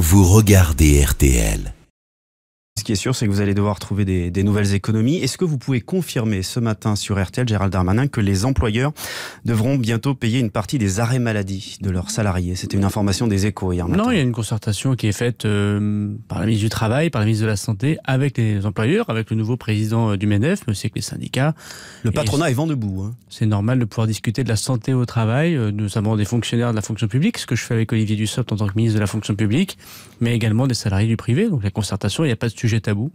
vous regardez RTL. Qui est sûr, c'est que vous allez devoir trouver des, des nouvelles économies. Est-ce que vous pouvez confirmer ce matin sur RTL, Gérald Darmanin, que les employeurs devront bientôt payer une partie des arrêts maladie de leurs salariés? C'était une information des échos hier matin. Non, il y a une concertation qui est faite euh, par la ministre du Travail, par la ministre de la Santé, avec les employeurs, avec le nouveau président euh, du MEDEF, mais aussi avec les syndicats. Le patronat est vent debout. hein. C'est normal de pouvoir discuter de la santé au travail, euh, notamment des fonctionnaires de la fonction publique, ce que je fais avec Olivier Dussopt en tant que ministre de la fonction publique, mais également des salariés du privé. Donc la concertation, il n'y a pas de tabou.